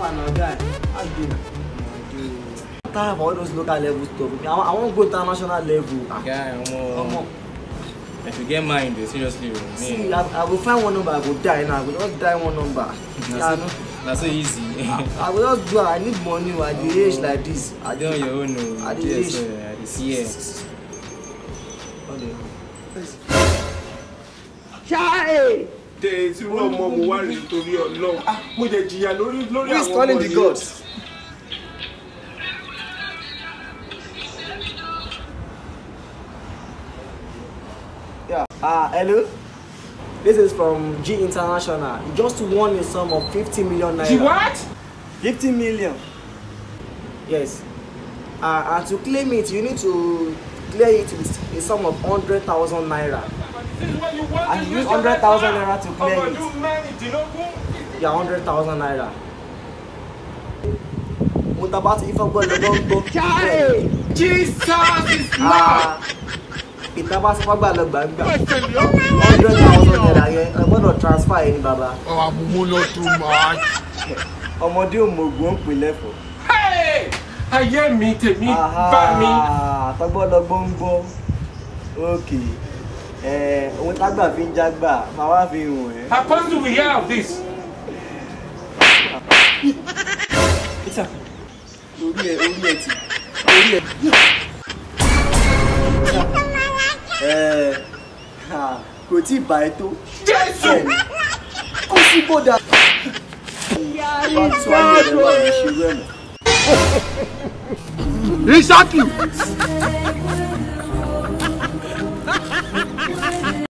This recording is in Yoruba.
fan of guy. How you doing? I'm tired of all those local level stuff. I, I want to go international level. Guy, I'm all... I'm all... If you get mine, they seriously will. See, I, I will find one number, I will die now. I will just die one number. That's, yeah, so, that's so easy. I, I will just do I need money oh, at the age oh. like this. At the, your own, no. Oh. At the yes, age. Uh, it's here. Okay. Charlie! tẹ irú ọmọ mo wá rèé torí Ọlọ́run ah, mo jẹ jìyà lórí lórí àwọn ọmọ yìí. Yeah. Uh, hello? This is from G International. He just won a sum of 50 million naira. G what? 50 million. Yes. Uh, and to claim it, you need to clear it with a sum of 100,000 naira. I use hundred thousand naira to clear it. Yeah, hundred thousand naira. Mo ta bá ti ifá gbọ́ lọ́gbọ́ Jesus is ah. Lord! Ìta bá ti fágbà lọ gbàgbà. Hundred thousand naira yẹn ẹ gbọ́dọ̀ transfer yẹn ni bàbá. Oh, too much. I'm tó máa. Ọmọdé òmògùn ó Hey, pè lẹ́fọ̀ọ́ ayé mi tèmi bá mi. àtọ́gbọ́dọ́gbọ́ ń gbọ́ Okay ohun tágbà fi ń jágbà máa wá fi hùn ẹ́. how come do hear of this. peter orí ẹ orí ẹ ti orí ẹ. kò tí ì bá ẹ tó. jésù kò sí bóda. yàrá ìgbà rẹ. ìṣákì.